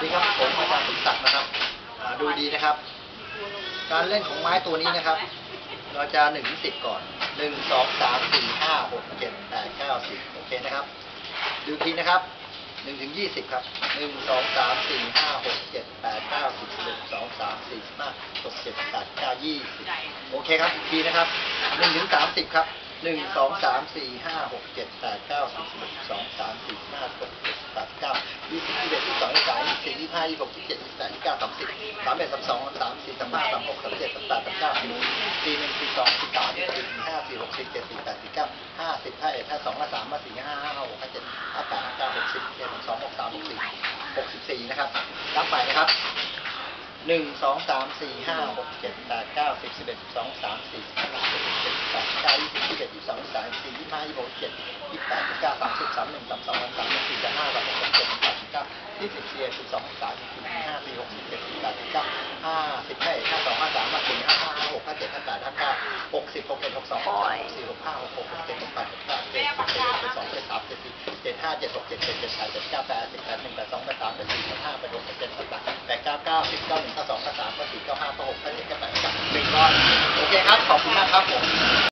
วัสดีครับผมอาจารย์สมศักดิ์นะครับดูดีนะครับ การเล่นของไม้ตัวนี้นะครับ เราจะหนึ่งถึงสิบก่อนหนึ่งสองสามสี่ห้าหกเจ็ดแปดเก้าสิบโอเคนะครับ ดูทีนะครับหนึ่งถึงยี่สิบครับหนึ่งสองสามสี่ห้าหกเจ็ดแปดเก้าสิบสิบเอ็ดสองสามสี่ห้าหกเจ็ดแปดเก้ายี่สิบโอเคครับอีกทีนะครับหนึ่งถึงสามสิบครับหนึ่งสองสามสี่ห้าหกเจ็ดแปดเก้าสิบสิบเอ็ดสองสามสี่ห้าหก ห้ายี่สิบหกยี่เจ็ดยี่สิบแปดยี่สิบเก้าสามสิบสามเอ็ดสามสองสามสี่สามห้าสามหกสามเจ็ดสามแปดสามเก้าสี่สี่หนึ่งสี่สองสี่สามสี่สี่ห้าสี่หกสี่เจ็ดสี่แปดสี่เก้าห้าสิบห้าเอ็ดห้าสองห้าสามห้าสี่ห้าห้าหกห้าเจ็ดห้าแปดห้าเก้าหกสิบเจ็ดหกสองหกสามหกสี่หกสิบสี่นะครับรับไปนะครับหนึ่งสองสามสี่ห้าหกเจ็ดแปดเก้าสิบสิบเอ็ดสิบสองสามสี่ห้าหกเจ็ดเจ็ดแปดเก้ายี่สิบยี่สิบเอ็ดยี่สิบสองสามสี่ยี่ห้ายี่สิบหกสิบเจ็ดยี่สิบแปดยี่สิบเก้าสามสิบสามหนึ่งสามสองสาม ดสิบสองสิบสามสิบสี่สิบห้าสี่หกสิบเจ็ดสิบแปดสิบเก้าห้าสิบห้าเอ็ดห้าสองห้าสามห้าสี่ห้าห้าห้าหกห้าเจ็ดห้าแปดห้าเก้าหกสิบหกเอ็ดหกสองหกสามหกสี่หกห้าหกหกหกเจ็ดหกแปดหกเก้าเจ็ดสิบเจ็ดสิบสองเจ็ดสามเจ็ดสี่เจ็ดห้าเจ็ดหกเจ็ดเจ็ดเจ็ดแปดเจ็ดเก้าแปดสิบแปดหนึ่งแปดสองแปดสามแปดสี่แปดห้าแปดหกแปดเจ็ดแปดแปดแปดเก้าเก้าสิบเก้าหนึ่งเก้าสองเก้าสามเก้าสี่เก้าห้าเก้าหกเก้าเจ็ดเก้าแปดเก้าหนึ่งร้อยโอเคครับขอบคุณมากครับผม